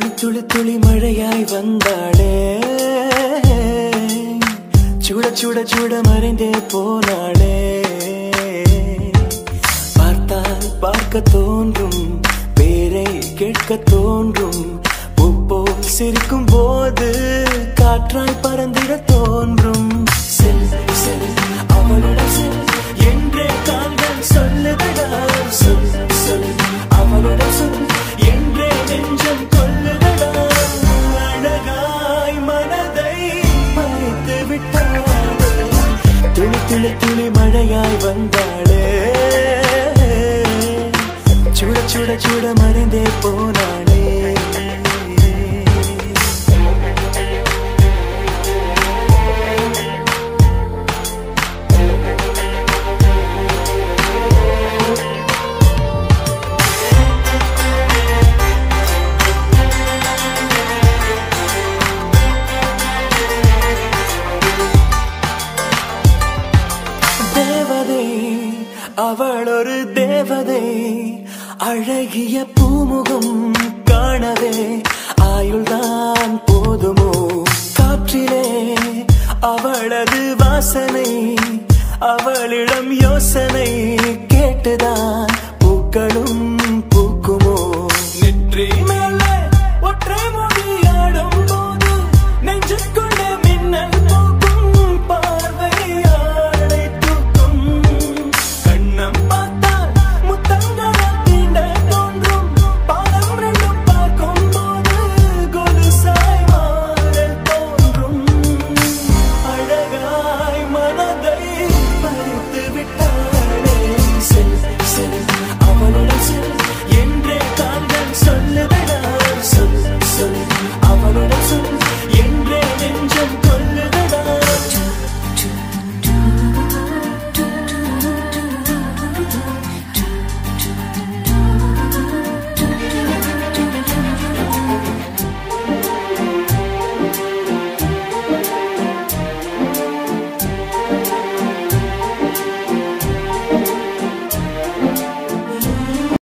துளி துளி துளி மழையாய் வந்தாளே சுட சுட சுட மறைந்தே போனாளே பார்த்தால் பார்க்க தோன்றும் பேரை கேட்க தோன்றும் உப்போ சிரிக்கும் போது காற்றாய் பறந்திட தோன்றும் துளி துளி மழையாய் வந்தாளே. சுட சுட சுட மறைந்தே போனாளே. அவள் ஒரு தேவதை அழகிய பூமுகம் காணவே ஆயுள்தான் போதுமோ? காற்றிலே அவளது வாசனை அவளிடம் யோசனை